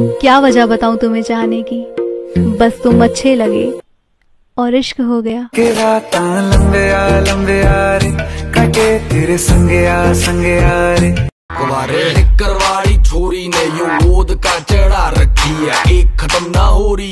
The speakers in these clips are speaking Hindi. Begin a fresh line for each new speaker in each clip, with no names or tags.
क्या वजह बताऊँ तुम्हें चाहने की? बस तुम अच्छे लगे और इश्क हो गया।
के रात लंबे आ लंबे आ रे कटे तेरे संगे आ संगे आ रे।
कुमारे करवाड़ी छोरी ने यू गोद का चढ़ा रखी है एक खत्म ना हो रही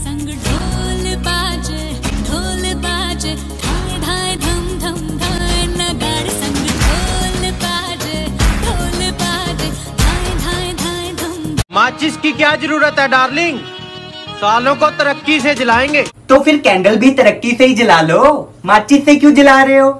संग ढोल बाजे ढोल बाजे धम धम संग ढोल बाजे ढोल बाजे धम।
माचिस की क्या ज़रूरत है डार्लिंग? सालों को तरक्की से जलाएँगे।
तो फिर कैंडल भी तरक्की से ही जला लो। माचिस से क्यों जला रहे हो?